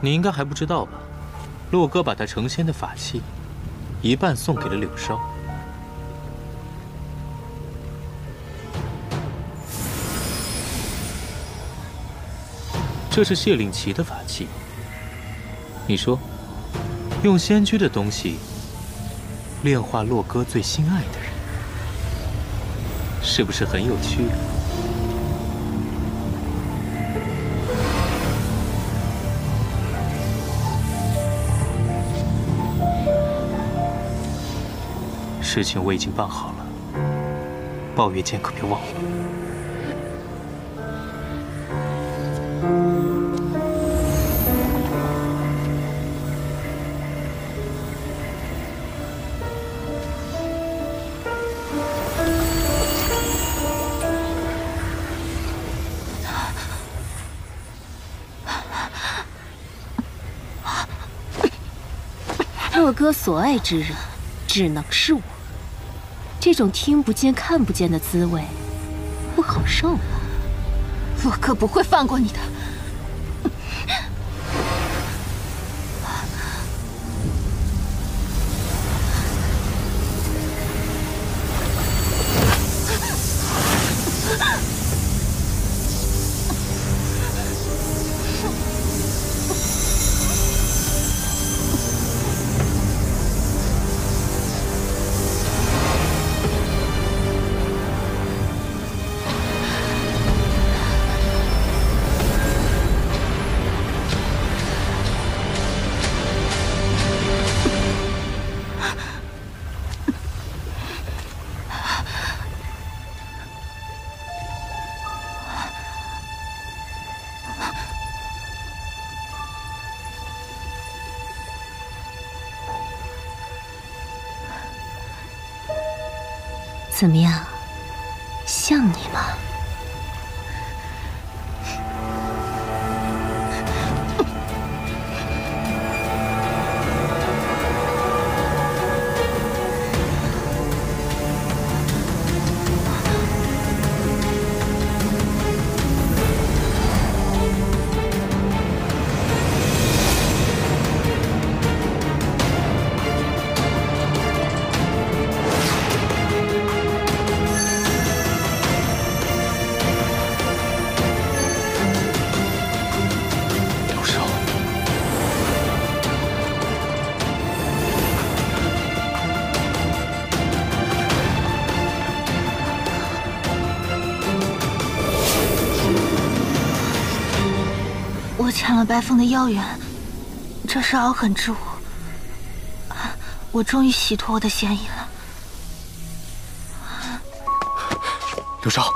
你应该还不知道吧？洛哥把他成仙的法器，一半送给了柳梢。这是谢令奇的法器。你说，用仙居的东西炼化洛哥最心爱的人，是不是很有趣？事情我已经办好了，抱月剑可别忘了。若哥所爱之人，只能是我。这种听不见、看不见的滋味，不好受啊！洛哥不会放过你的。怎么样，像你吗？我抢了白凤的妖元，这是傲狠之物，我终于洗脱我的嫌疑了。刘少。